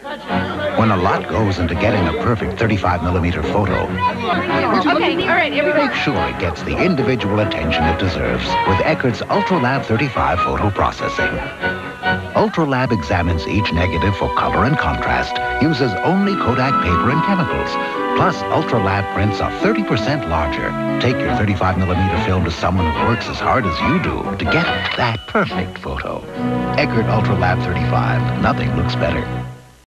When a lot goes into getting a perfect 35 millimeter photo, Okay, all right, make sure it gets the individual attention it deserves with Eckerd's UltraLab 35 photo processing. UltraLab examines each negative for color and contrast, uses only Kodak paper and chemicals. Plus, UltraLab prints are 30% larger. Take your 35 millimeter film to someone who works as hard as you do to get that perfect photo. Eckerd UltraLab 35. Nothing looks better.